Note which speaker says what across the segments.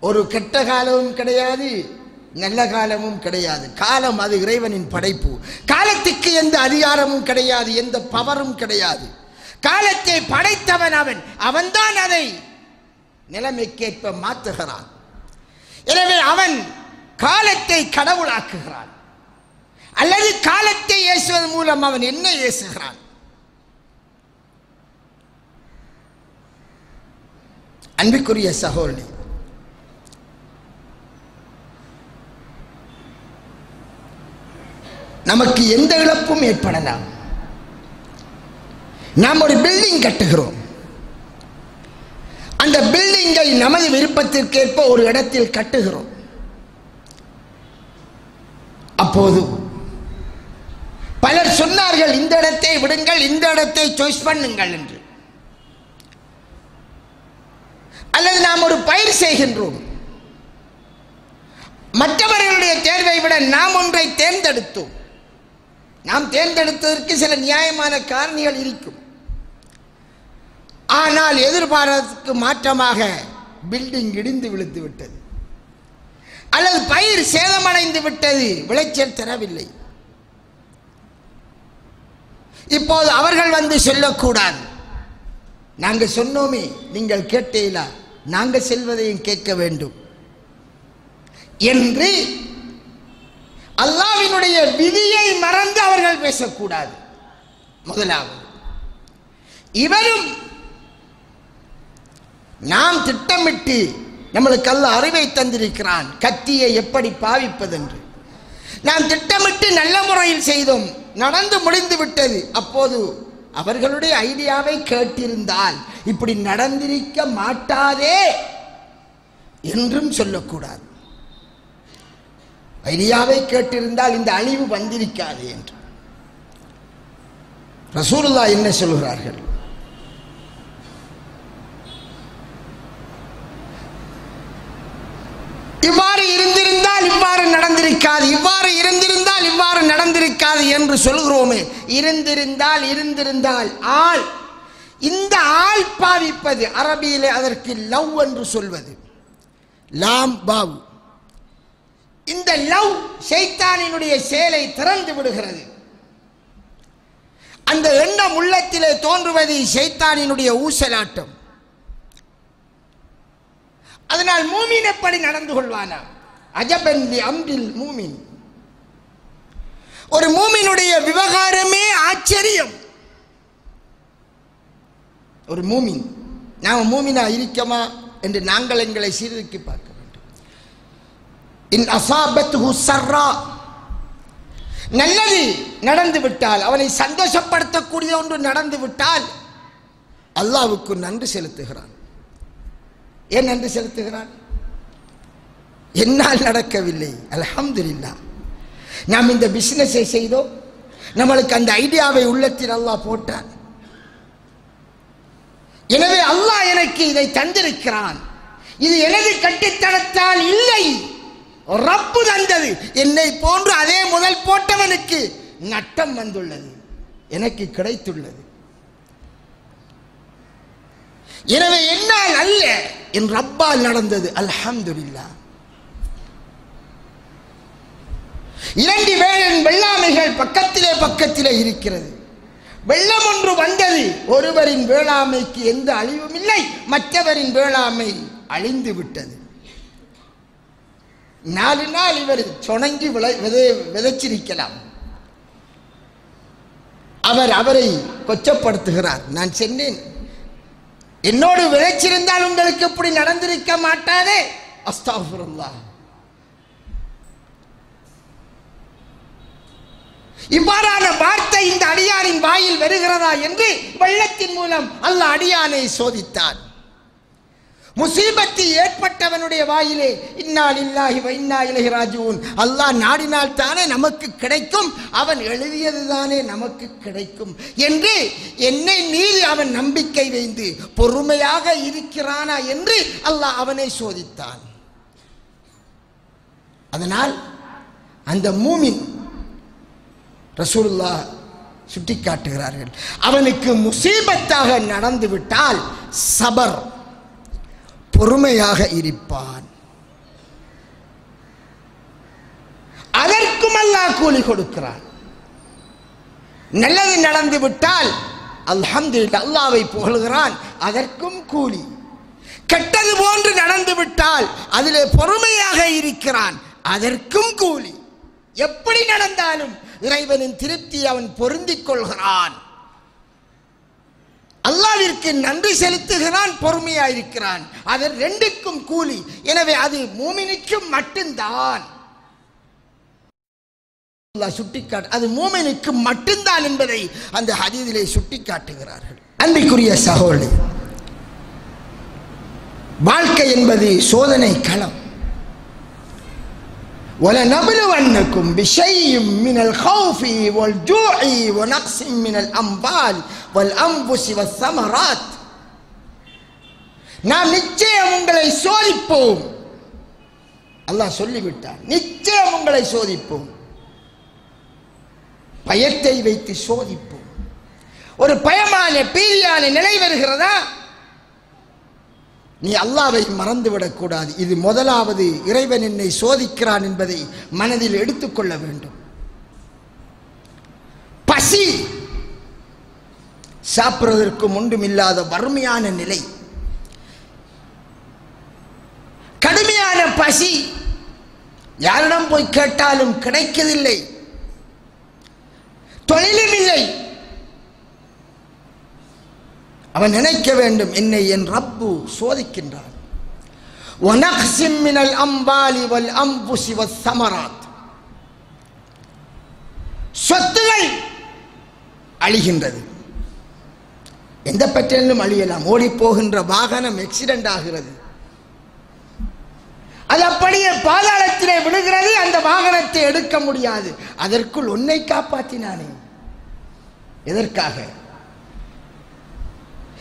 Speaker 1: ஒரு கெட்ட காலமும் கிடையாது நல்ல காலமும் கிடையாது. காலம் அது இறைவனின் படைப்பு. காலத்துக்கு எந்த அதிகாரமும் கிடையாது எந்த பவரும் கிடையாது. காலத்தை படைத்தவன் அவன். அவன்தான் அதை நிலைமைக்கேற்ப மாற்றுகிறான். எனவே அவன் காலத்தை கடவுளாக்குகிறான். அல்லது காலத்தை ஏசுவதன் மூலம் அவன் என்ன ஏசுகிறான்? அன்பிற்குரிய சகோதரி நமக்கு எந்த இழப்பும் ஏற்படலாம் நாம் ஒரு பில்டிங் கட்டுகிறோம். அந்த பில்டிங்கை நமது விருப்பத்திற்கேற்ப ஒரு இடத்தில் கட்டுகிறோம். அப்போது பலர் சொன்னார்கள் இந்த இடத்தை விடுங்கள் இந்த இடத்தை சாய்ஸ் பண்ணுங்கள் என்று. அல்லது நாம் ஒரு பயிர் செய்கின்றோம். மற்றவர்களுடைய தேர்வை விட நாம் ஒன்றை தேர்ந்தெடுத்தோம். நாம் தேர்ந்தெடுத்ததற்கு சில நியாயமான காரணிகள் இருக்கும். ஆனால் எதிர்பார்த்ததுக்கு மாற்றமாக பில்டிங் இடிந்து விழுந்து விட்டது. அல்லது பயிர் சேதமடைந்து விட்டது விளைச்சல் தரவில்லை. இப்போது அவர்கள் வந்து சொல்லக்கூடாது. நாங்கள் சொன்னோமே நீங்கள் கேட்டீங்களா நாங்கள் செல்வதையும் கேட்க வேண்டும். என்று அல்லாவினுடைய விதியை மறந்து அவர்கள் பேசக்கூடாது. முதலாவது இவரும் நாம் திட்டமிட்டு நம்மளுக்கு அல்ல அறிவை தந்திருக்கிறான். கத்தியை எப்படி பாவிப்பதென்று. நாம் திட்டமிட்டு நல்ல முறையில் செய்தோம். நடந்து முடிந்து விட்டது. அப்போது அவர்களுடைய ஐடியாவை கேட்டிருந்தால் இப்படி நடந்திருக்க மாட்டாதே என்றும் சொல்லக்கூடாது. ஐடியாவை கேட்டிருந்தால் இந்த அழிவு வந்திருக்காது என்று. ரசூலுல்லா என்ன சொல்கிறார்கள்? இவ்வாறு இருந்திருந்தால் இவ்வாறு நடந்திருக்காது இவ்வாறு இருந்திருந்தால் இவ்வாறு நடந்திருக்காது என்று சொல்கிறோமே. இருந்திருந்தால் இருந்திருந்தால் ஆள் இந்த ஆள் பாவிப்பது அரபியிலே அதற்கு லவ் என்று சொல்வது. லாம் பாவு. இந்த லவ் சைத்தானினுடைய செயலை திறந்து விடுகிறது. அந்த எண்ணம் உள்ளத்திலே தோன்றுவது சைத்தானினுடைய ஊசலாட்டம். அதனால் மூமின் எப்படி நடந்து கொள்வானா? அஜபன் அம்பில் மூமின். ஒரு மூமினுடைய விவகாரமே ஆச்சரியம். ஒரு மூமின் நாம் மூமினா இருக்கமா? என்று நாங்கள் எங்களை சீர்தூக்கி பார்க்க. இன் அசாபத்து சர்ரா. நல்லது நடந்து விட்டால் அவனை சந்தோஷப்படுத்தக்கூடிய ஒன்று நடந்து விட்டால் அல்லாவுக்கு நன்றி செலுத்துகிறான். ஏன் நன்றி செலுத்துகிறான்? என்னால் நடக்கவில்லை. அல்ஹம்துலில்லா. நாம் இந்த பிசினஸை செய்தோம். நம்மளுக்கு அந்த ஐடியாவை உள்ளத்தில் அல்லாஹ் போட்டான். எனவே அல்லாஹ் எனக்கு இதை தந்திருக்கிறான். இது எனது கட்டித்தனத்தால் இல்லை. ரப்பு தந்தது. என்னை போன்று அதே முதல் போட்டவனுக்கு நட்டம் வந்துள்ளது. எனக்கு கிடைத்துள்ளது. எனவே என்னால் அல்ல என் ரப்பால் நடந்தது. அல்ஹம்துலில்லா. இரண்டு வேளின் வெள்ளாமைகள் பக்கத்திலே பக்கத்திலே இருக்கிறது. வெள்ளம் ஒன்று வந்தது. ஒருவரின் வேளாமைக்கு எந்த அழிவும் இல்லை. மற்றவரின் வேளாமை அழிந்து விட்டது. நாலு நாள் இவர் சொணங்கி விளை விதை விதைச்சிருக்கலாம். அவர் அவரை கொச்சப்படுத்துகிறார். நான் சென்றேன் என்னோடு விளைச்சிருந்தால் உங்களுக்கு இப்படி நடந்திருக்க மாட்டாதே. அஸ்தாஃபுருல்லா. இவ்வாறான வார்த்தை இந்த அடியாரின் வாயில் வருகிறதா என்று வெள்ளத்தின் மூலம் அல்ல அடியானை சோதித்தான். முசீபத்து ஏற்பட்டவனுடைய வாயிலே இன்னால் இல்லாஹி வைன்னா இலகி ராஜுவன் அல்லாஹ் நாடினால் தானே நமக்கு கிடைக்கும். அவன் எழுதியது தானே நமக்கு கிடைக்கும். என்று என்னை மீறி அவன் நம்பிக்கை வைந்து பொறுமையாக இருக்கிறானா என்று அல்லாஹ் அவனை சோதித்தான். அதனால் அந்த மூமின் ரசூலுல்லா சுட்டி காட்டுகிறார்கள் அவனுக்கு முசீபத்தாக நடந்துவிட்டால் சபர். பொறுமையாக இருப்பான். அதற்கும் அல்லாஹ் கூலி கொடுக்கிறான். நல்லது நடந்து விட்டால் அல்ஹம்து அல்லாவை புகழ்கிறான் அதற்கும் கூலி. கெட்டது போன்று நடந்து விட்டால் அதிலே பொறுமையாக இருக்கிறான் அதற்கும் கூலி. எப்படி நடந்தாலும் இறைவனின் திருப்தி அவன் பொருந்திக் கொள்கிறான். அல்லாவிற்கு நன்றி செலுத்துகிறான் பொறுமையாயிருக்கிறான். அது ரெண்டுக்கும் கூலி. எனவே அது மூமினுக்கும் மட்டும்தான். சுட்டிக்காட்டு அது மூமினுக்கு மட்டும்தான் என்பதை அந்த ஹதீதிலே சுட்டிக்காட்டுகிறார்கள். அன்பிற்குரிய சகோதரி வாழ்க்கை என்பது சோதனை களம். ولنبلونكم بشيء من الخوف والجوع ونقص من الأموال والأنفس والثمرات நாம் நிச்சயம் உங்களை சோதிப்போம் அல்லாஹ் சொல்லிவிட்டார் நிச்சயம் உங்களை சோதிப்போம் பயத்தை வைத்து சோதிப்போம் ஒரு பயமான பீதியான நிலை வருகிறதா நீ அல்லாவை மறந்து விடக்கூடாது இது முதலாவது இறைவன் என்னை சோதிக்கிறான் என்பதை மனதில் எடுத்துக்கொள்ள வேண்டும். பசி சாப்பிடுவதற்கும் ஒன்றுமில்லாத வறுமையான நிலை. கடுமையான பசி யாரிடம் போய் கேட்டாலும் கிடைக்கவில்லை. தொழிலும் இல்லை. அவன் நினைக்க வேண்டும் என்னை என் ரப்பு சோதிக்கின்றான். அம்பாலி வல் அம்புசி சமராத். சொத்துகள் அழிகின்றது. எந்த பெற்றலும் அழியலாம். ஓடி போகின்ற வாகனம் எக்சிடென்ட் ஆகிறது. அது அப்படியே பாதாளத்திலே விடுகிறது அந்த வாகனத்தை எடுக்க முடியாது. அதற்குள் உன்னை காப்பாற்றினானே எதற்காக?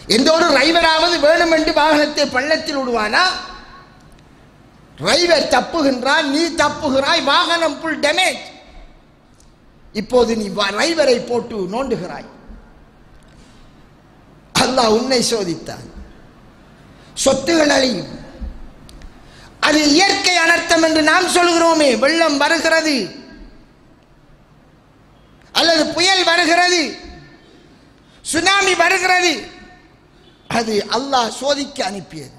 Speaker 1: எந்த ஒரு டிரைவராவது வேணும் என்று வாகனத்தை பள்ளத்தில் விடுவானா? டிரைவர் தப்புகின்றான் நீ தப்புகிறாய் வாகனம் புல் டேமேஜ் இப்போது நீ டிரைவரை போட்டு நோண்டுகிறாய். அல்லாஹ் உன்னை சோதித்தான். சொத்துகள் அழியும். அது இயற்கை அனர்த்தம் என்று நாம் சொல்கிறோமே வெள்ளம் வருகிறது. அல்லது புயல் வருகிறது. சுனாமி வருகிறது. அது அல்லாஹ் சோதிக்க அனுப்பியது.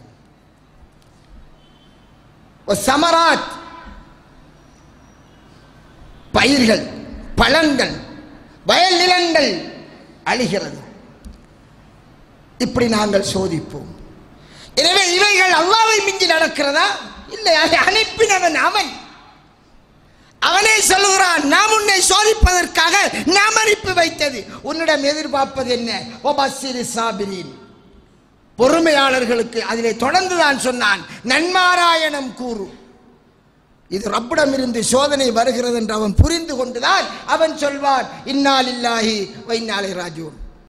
Speaker 1: சமராத். பயிர்கள் பழங்கள் வயல் நிலங்கள் அழிகிறது. இப்படி நாங்கள் சோதிப்போம். எனவே இவைகள் அல்லாவை மிஞ்சி நடக்கிறதா? இல்லை அதை அனுப்பினவன் அவன். அவனே சொல்லுகிறான் நாம் உன்னை சோதிப்பதற்காக நாம் அனுப்பி வைத்தது. உன்னிடம் எதிர்பார்ப்பது என்ன? ஓ ஒபசிரி சாபிரின். பொறுமையாளர்களுக்கு அதிலே தொடர்ந்து தான் சொன்னான் நன்மாராயணம் கூறு. இது ரப்பிடம் இருந்து சோதனை வருகிறது என்று அவன் புரிந்து கொண்டுதான் அவன் சொல்வான் இன்னாலில்லாஹி வைநாளை ராஜூன்